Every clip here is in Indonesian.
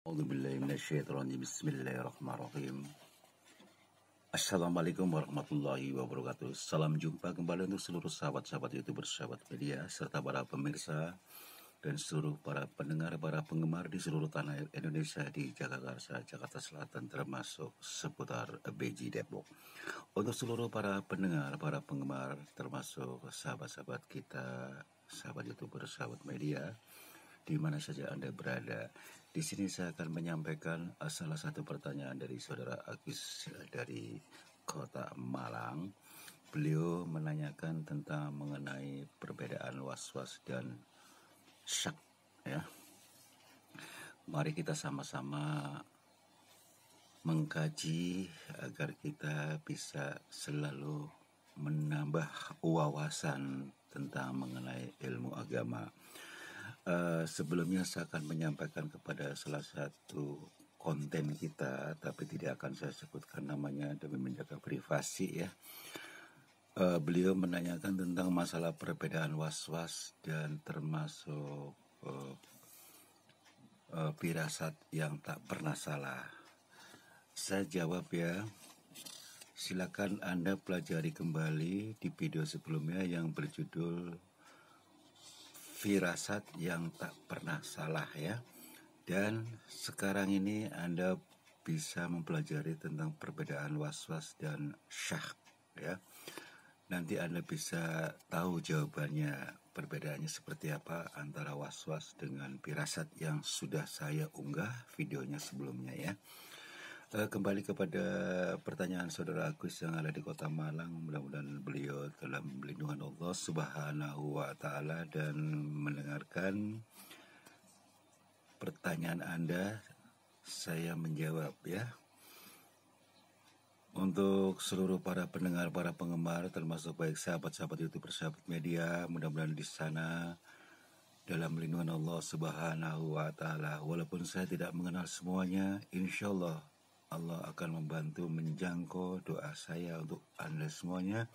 Bismillahirrahmanirrahim. Assalamualaikum warahmatullahi wabarakatuh. Salam jumpa kembali untuk seluruh sahabat-sahabat youtuber, sahabat media, serta para pemirsa dan seluruh para pendengar, para penggemar di seluruh tanah Indonesia di Jakarta, Jakarta Selatan termasuk seputar Beji Depok. Untuk seluruh para pendengar, para penggemar termasuk sahabat-sahabat kita, sahabat youtuber, sahabat media, di mana saja Anda berada. Di sini saya akan menyampaikan salah satu pertanyaan dari saudara Agus dari kota Malang. Beliau menanyakan tentang mengenai perbedaan was-was dan syak ya. Mari kita sama-sama mengkaji agar kita bisa selalu menambah wawasan tentang mengenai ilmu agama. Uh, sebelumnya saya akan menyampaikan kepada salah satu konten kita, tapi tidak akan saya sebutkan namanya demi menjaga privasi ya. Uh, beliau menanyakan tentang masalah perbedaan was-was dan termasuk uh, uh, firasat yang tak pernah salah. Saya jawab ya. Silakan Anda pelajari kembali di video sebelumnya yang berjudul firasat yang tak pernah salah ya. Dan sekarang ini Anda bisa mempelajari tentang perbedaan was-was dan syah ya nanti Anda bisa tahu jawabannya perbedaannya seperti apa antara was-was dengan pirasat yang sudah saya unggah videonya sebelumnya ya. Uh, kembali kepada pertanyaan saudara Agus yang ada di kota Malang, mudah-mudahan beliau dalam lindungan Allah Subhanahu wa taala dan mendengarkan pertanyaan Anda saya menjawab ya. Untuk seluruh para pendengar, para penggemar, termasuk baik sahabat-sahabat YouTube, sahabat media, mudah-mudahan di sana dalam lindungan Allah Subhanahu wa taala. Walaupun saya tidak mengenal semuanya, insya Allah Allah akan membantu menjangkau doa saya untuk Anda semuanya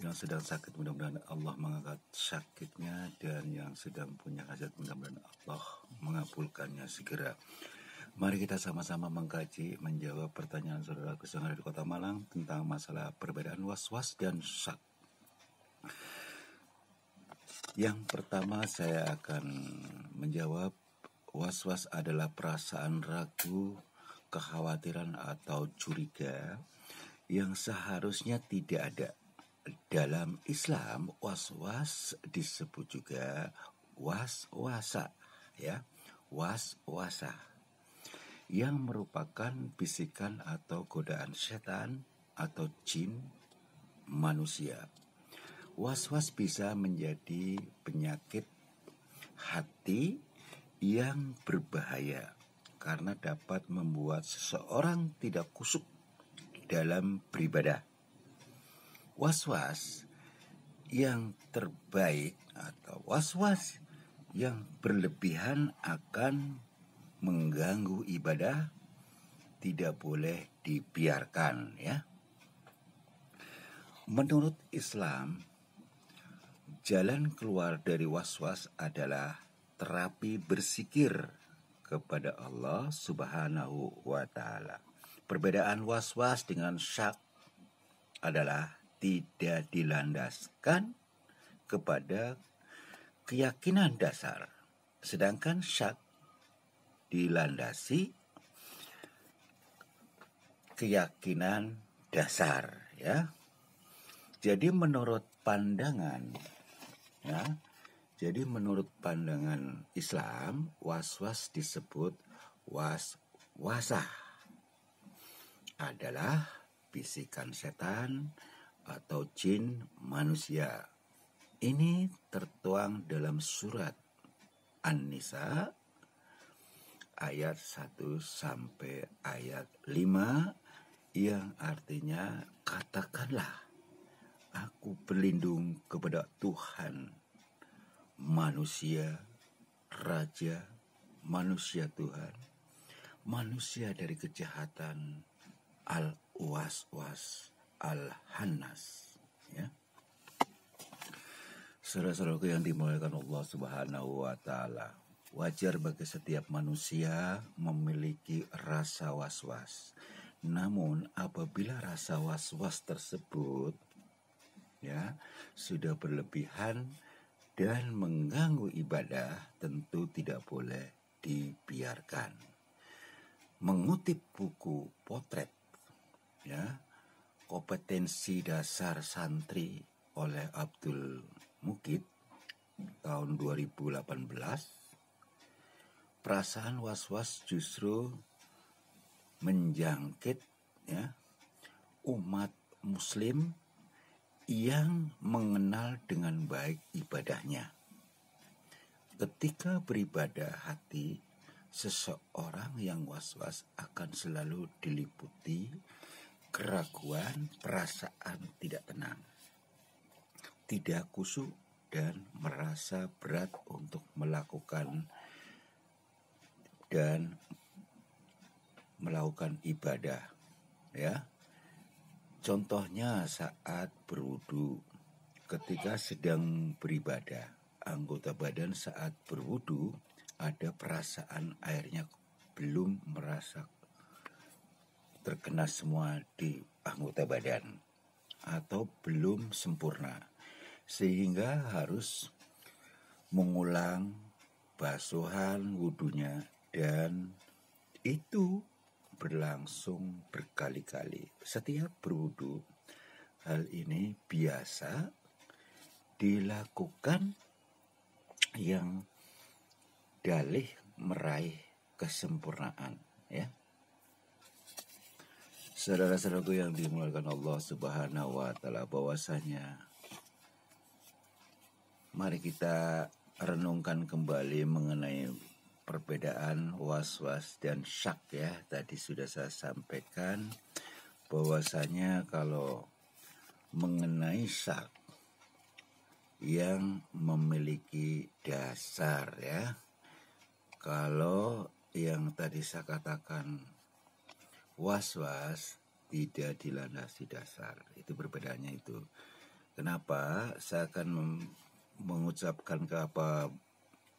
yang sedang sakit mudah-mudahan Allah mengangkat sakitnya dan yang sedang punya hajat mudah-mudahan Allah mengabulkannya segera. Mari kita sama-sama mengkaji, menjawab pertanyaan saudara yang ada di Kota Malang tentang masalah perbedaan was-was dan syak. Yang pertama saya akan menjawab was-was adalah perasaan ragu, kekhawatiran atau curiga yang seharusnya tidak ada. Dalam Islam was-was disebut juga was-wasa ya, was-wasa yang merupakan bisikan atau godaan setan atau jin manusia. Was-was bisa menjadi penyakit hati yang berbahaya karena dapat membuat seseorang tidak kusuk dalam beribadah. Was-was yang terbaik atau was-was yang berlebihan akan mengganggu ibadah tidak boleh dibiarkan ya. Menurut Islam, jalan keluar dari was-was adalah terapi bersikir kepada Allah Subhanahu wa taala. Perbedaan was-was dengan syak adalah tidak dilandaskan kepada keyakinan dasar. Sedangkan syak dilandasi keyakinan dasar ya. Jadi menurut pandangan ya. Jadi menurut pandangan Islam was-was disebut was-wasah adalah bisikan setan atau jin manusia. Ini tertuang dalam surat An-Nisa ayat 1 sampai ayat 5 yang artinya katakanlah aku berlindung kepada Tuhan manusia raja manusia Tuhan manusia dari kejahatan al was-was al hanas ya Saudara-saudaraku yang dimuliakan Allah Subhanahu wa taala Wajar bagi setiap manusia memiliki rasa was-was. Namun apabila rasa was-was tersebut ya sudah berlebihan dan mengganggu ibadah, tentu tidak boleh dibiarkan. Mengutip buku potret ya kompetensi dasar santri oleh Abdul Mukid tahun 2018 perasaan was-was justru menjangkit ya umat muslim yang mengenal dengan baik ibadahnya. Ketika beribadah hati seseorang yang was-was akan selalu diliputi keraguan, perasaan tidak tenang, tidak kusuk dan merasa berat untuk melakukan dan melakukan ibadah ya contohnya saat berwudu. Ketika sedang beribadah anggota badan saat berwudu ada perasaan airnya belum merasa terkena semua di anggota badan atau belum sempurna. Sehingga harus mengulang basuhan wudhunya dan itu berlangsung berkali-kali. Setiap berwudu, hal ini biasa dilakukan yang dalih meraih kesempurnaan ya. Saudara-saudaraku yang dimuliakan Allah Subhanahu wa taala bahwasanya mari kita renungkan kembali mengenai perbedaan was-was dan syak ya. Tadi sudah saya sampaikan bahwasanya kalau mengenai syak yang memiliki dasar ya. Kalau yang tadi saya katakan was-was tidak dilandasi dasar. Itu perbedaannya itu. Kenapa? Saya akan mengucapkan ke apa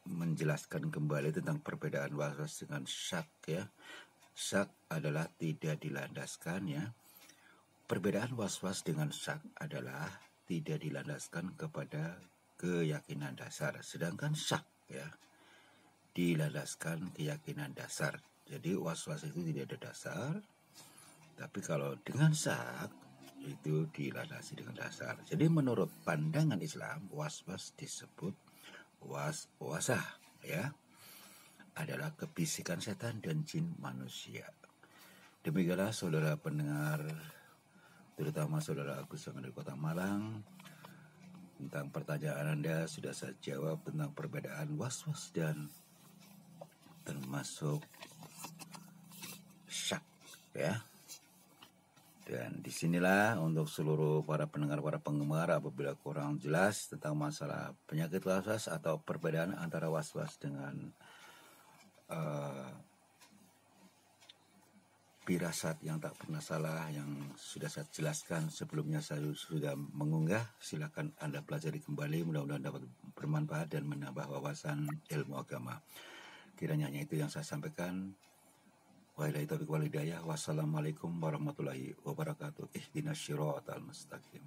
menjelaskan kembali tentang perbedaan was-was dengan syak ya. Syak adalah tidak dilandaskan ya. Perbedaan was-was dengan syak adalah tidak dilandaskan kepada keyakinan dasar. Sedangkan syak ya dilandaskan keyakinan dasar. Jadi was-was itu tidak ada dasar. Tapi kalau dengan syak itu dilandasi dengan dasar. Jadi menurut pandangan Islam was-was disebut was wasa ya adalah kebisikan setan dan jin manusia. Demikianlah saudara pendengar, terutama saudara Agus yang dari kota Malang, tentang pertanyaan Anda sudah saya jawab tentang perbedaan was-was dan termasuk syak ya. Dan di sinilah untuk seluruh para pendengar, para penggemar apabila kurang jelas tentang masalah penyakit was-was atau perbedaan antara was-was dengan uh, pirasat yang tak pernah salah yang sudah saya jelaskan sebelumnya saya sudah mengunggah silakan Anda pelajari kembali. Mudah-mudahan dapat bermanfaat dan menambah wawasan ilmu agama. Kiranya itu yang saya sampaikan Wabillahi taufiq wal hidayah. Wassalamualaikum warahmatullahi wabarakatuh. Ihdinas syiratal mustaqim.